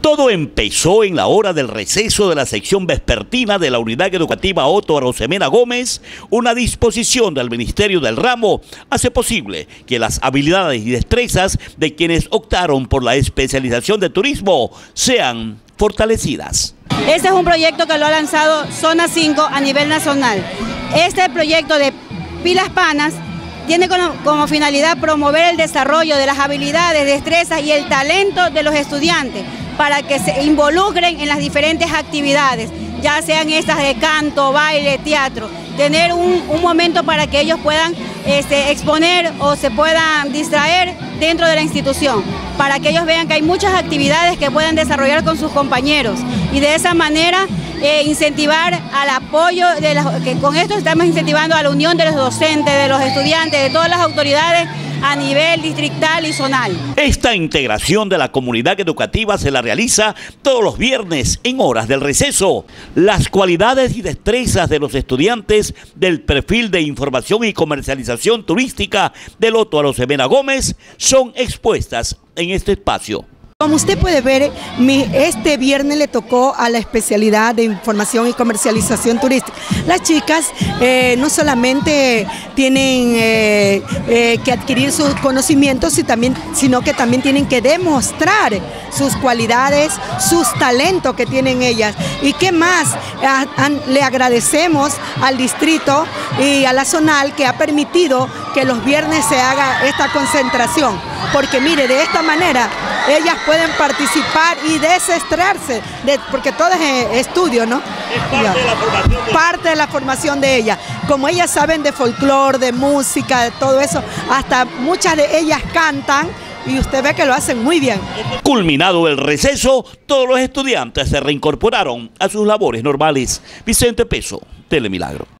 Todo empezó en la hora del receso de la sección vespertina de la Unidad Educativa Otto Arosemena Gómez. Una disposición del Ministerio del Ramo hace posible que las habilidades y destrezas de quienes optaron por la especialización de turismo sean fortalecidas. Este es un proyecto que lo ha lanzado Zona 5 a nivel nacional. Este proyecto de Pilas Panas tiene como, finalidad promover el desarrollo de las habilidades, destrezas y el talento de los estudiantes para que se involucren en las diferentes actividades, ya sean estas de canto, baile, teatro, tener un, momento para que ellos puedan este, exponer o se puedan distraer dentro de la institución, para que ellos vean que hay muchas actividades que pueden desarrollar con sus compañeros. Y de esa manera eh, incentivar al apoyo, de que con esto estamos incentivando a la unión de los docentes, de los estudiantes, de todas las autoridades a nivel distrital y zonal. Esta integración de la comunidad educativa se la realiza todos los viernes en horas del receso. Las cualidades y destrezas de los estudiantes del perfil de información y comercialización turística del Loto Arosemena Gómez son expuestas en este espacio. Como usted puede ver, este viernes le tocó a la especialidad de información y comercialización turística. Las chicas eh, no solamente tienen eh, eh, que adquirir sus conocimientos, sino que también tienen que demostrar sus cualidades, sus talentos que tienen ellas. ¿Y qué más? le agradecemos al distrito y a la zonal que ha permitido que los viernes se haga esta concentración. Porque mire, de esta manera ellas pueden participar y desestrarse, porque todo es estudio, ¿no? Es parte de la formación de Parte de la formación de ellas. Como ellas saben de folclore, de música, de todo eso, hasta muchas de ellas cantan y usted ve que lo hacen muy bien. Culminado el receso, todos los estudiantes se reincorporaron a sus labores normales. Vicente Peso, Telemilagro.